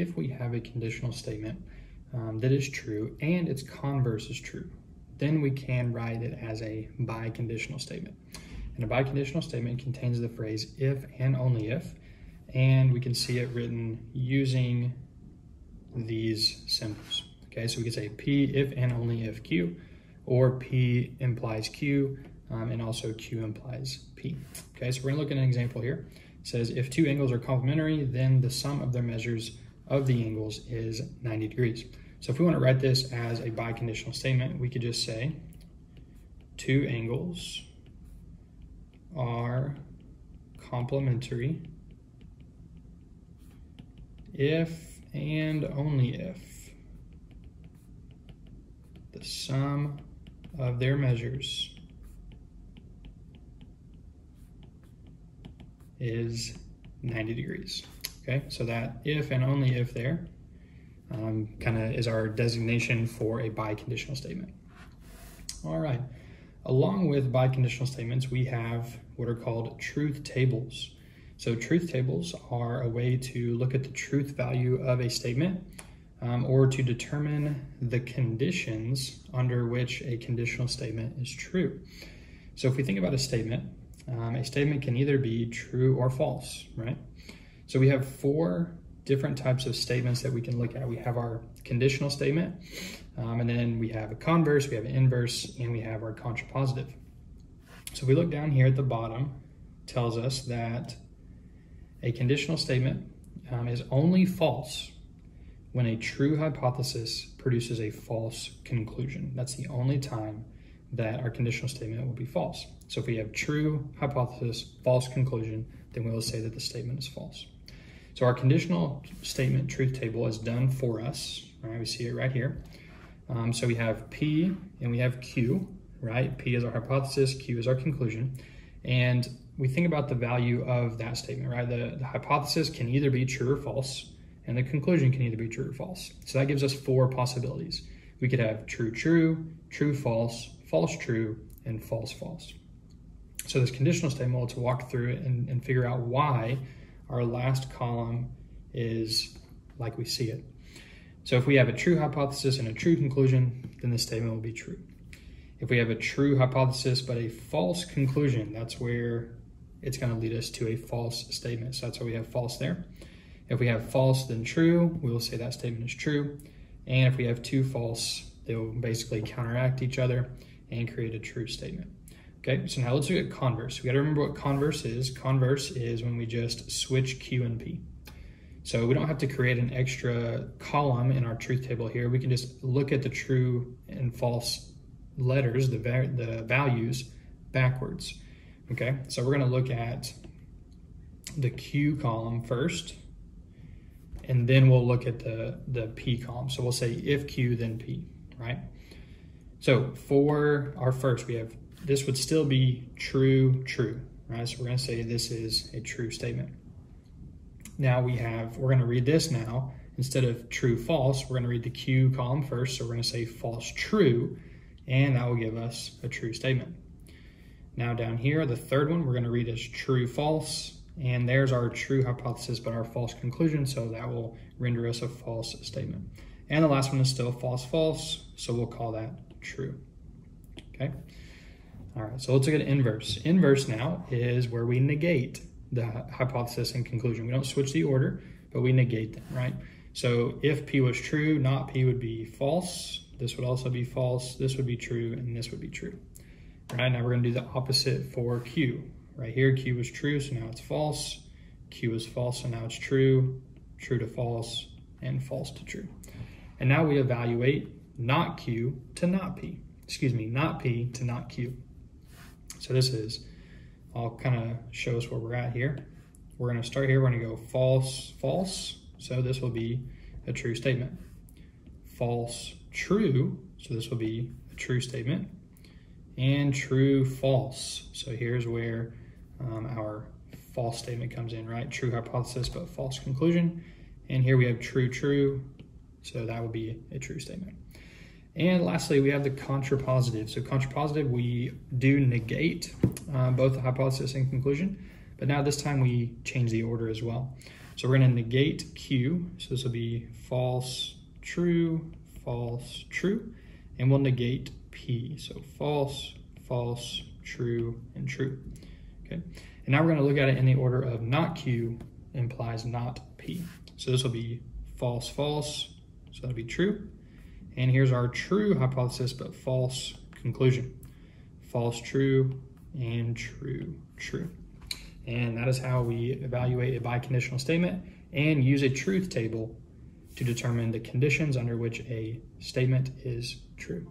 if we have a conditional statement um, that is true and its converse is true, then we can write it as a biconditional statement. And a biconditional statement contains the phrase if and only if, and we can see it written using these symbols. Okay, so we can say P if and only if Q, or P implies Q, um, and also Q implies P. Okay, so we're gonna look at an example here. It says if two angles are complementary, then the sum of their measures of the angles is 90 degrees. So if we want to write this as a biconditional statement, we could just say two angles are complementary if and only if the sum of their measures is 90 degrees. Okay, so that if and only if there um, kind of is our designation for a biconditional statement. All right, along with biconditional statements, we have what are called truth tables. So truth tables are a way to look at the truth value of a statement um, or to determine the conditions under which a conditional statement is true. So if we think about a statement, um, a statement can either be true or false, right? So we have four different types of statements that we can look at. We have our conditional statement, um, and then we have a converse, we have an inverse, and we have our contrapositive. So if we look down here at the bottom, tells us that a conditional statement um, is only false when a true hypothesis produces a false conclusion. That's the only time that our conditional statement will be false. So if we have true hypothesis, false conclusion, then we will say that the statement is false. So our conditional statement truth table is done for us, right? We see it right here. Um, so we have P and we have Q, right? P is our hypothesis, Q is our conclusion. And we think about the value of that statement, right? The, the hypothesis can either be true or false, and the conclusion can either be true or false. So that gives us four possibilities. We could have true, true, true, false, false, true, and false, false. So this conditional statement, let's walk through it and, and figure out why our last column is like we see it. So if we have a true hypothesis and a true conclusion, then the statement will be true. If we have a true hypothesis but a false conclusion, that's where it's going to lead us to a false statement. So that's why we have false there. If we have false then true, we will say that statement is true. And if we have two false, they will basically counteract each other and create a true statement. Okay, so now let's look at converse. We gotta remember what converse is. Converse is when we just switch Q and P. So we don't have to create an extra column in our truth table here. We can just look at the true and false letters, the, the values, backwards. Okay, so we're gonna look at the Q column first, and then we'll look at the, the P column. So we'll say if Q, then P, right? So for our first, we have this would still be true, true, right? So we're gonna say this is a true statement. Now we have, we're gonna read this now. Instead of true, false, we're gonna read the Q column first. So we're gonna say false, true, and that will give us a true statement. Now down here, the third one, we're gonna read as true, false, and there's our true hypothesis, but our false conclusion, so that will render us a false statement. And the last one is still false, false, so we'll call that true, okay? All right, so let's look at inverse. Inverse now is where we negate the hypothesis and conclusion. We don't switch the order, but we negate them, right? So if P was true, not P would be false. This would also be false. This would be true, and this would be true. Right, now we're gonna do the opposite for Q. Right here, Q was true, so now it's false. Q is false, so now it's true. True to false, and false to true. And now we evaluate not Q to not P. Excuse me, not P to not Q. So this is, I'll kind of show us where we're at here. We're going to start here. We're to go false, false. So this will be a true statement. False, true. So this will be a true statement. And true, false. So here's where um, our false statement comes in, right? True hypothesis, but false conclusion. And here we have true, true. So that would be a true statement. And lastly, we have the contrapositive. So contrapositive, we do negate uh, both the hypothesis and conclusion, but now this time we change the order as well. So we're going to negate Q. So this will be false, true, false, true. And we'll negate P. So false, false, true, and true. Okay. And now we're going to look at it in the order of not Q implies not P. So this will be false, false. So that'll be true. And here's our true hypothesis, but false conclusion. False, true, and true, true. And that is how we evaluate a biconditional statement and use a truth table to determine the conditions under which a statement is true.